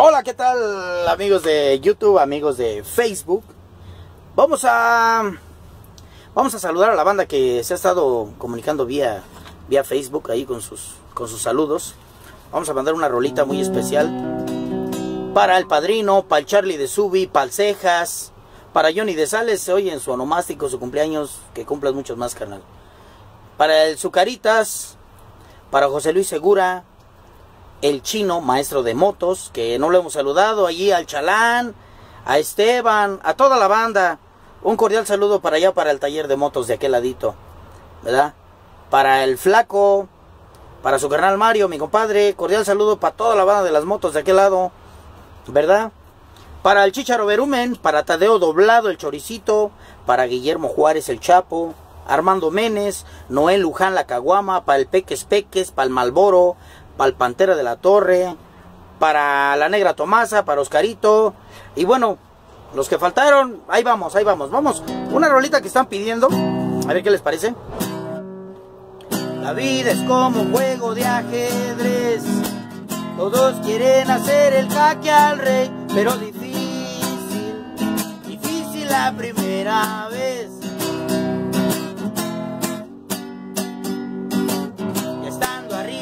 Hola, ¿qué tal amigos de YouTube, amigos de Facebook? Vamos a vamos a saludar a la banda que se ha estado comunicando vía vía Facebook ahí con sus con sus saludos. Vamos a mandar una rolita muy especial para el padrino, para el Charlie de Subi, para el Cejas, para Johnny de Sales, hoy en su onomástico, su cumpleaños, que cumplas muchos más, carnal. Para el Zucaritas, para José Luis Segura, el chino, maestro de motos, que no lo hemos saludado, allí al Chalán, a Esteban, a toda la banda. Un cordial saludo para allá, para el taller de motos de aquel ladito, ¿verdad? Para el flaco, para su carnal Mario, mi compadre, cordial saludo para toda la banda de las motos de aquel lado, ¿verdad? Para el Chicharo Berumen, para Tadeo Doblado, el Choricito, para Guillermo Juárez, el Chapo, Armando Menes, Noel Luján, la Caguama, para el Peques Peques, para el Malboro, para el Pantera de la Torre, para la Negra Tomasa, para Oscarito. Y bueno, los que faltaron, ahí vamos, ahí vamos. Vamos, una rolita que están pidiendo. A ver qué les parece. La vida es como un juego de ajedrez. Todos quieren hacer el jaque al rey, pero difícil, difícil la primera vez.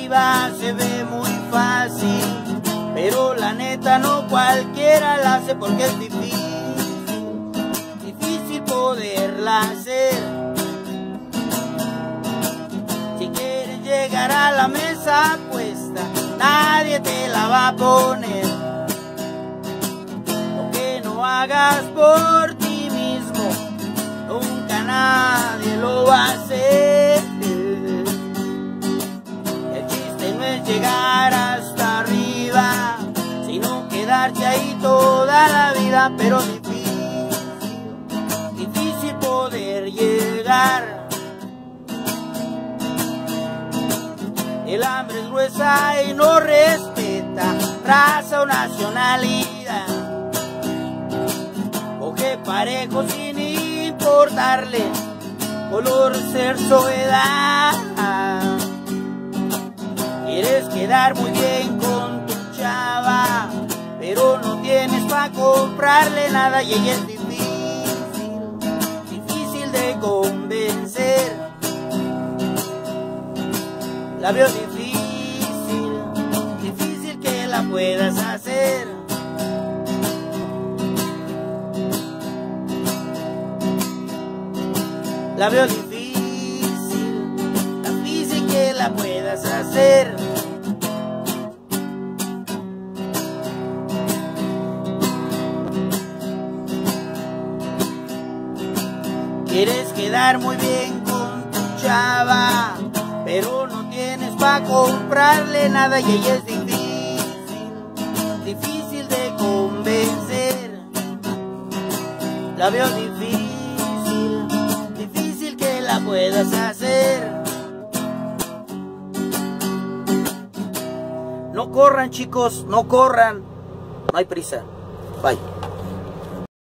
Se ve muy fácil, pero la neta no cualquiera la hace porque es difícil, difícil poderla hacer. Si quieres llegar a la mesa puesta, nadie te la va a poner. Lo que no hagas por ahí toda la vida, pero difícil, difícil poder llegar. El hambre es gruesa y no respeta raza o nacionalidad. Coge parejo sin importarle color, sexo, edad. Quieres quedar muy bien con pero no tienes para comprarle nada y ella es difícil, difícil de convencer. La veo difícil, difícil que la puedas hacer. La veo difícil, difícil que la puedas hacer. Quieres quedar muy bien con tu chava, pero no tienes para comprarle nada y ella es difícil, difícil de convencer. La veo difícil, difícil que la puedas hacer. No corran chicos, no corran, no hay prisa. Bye.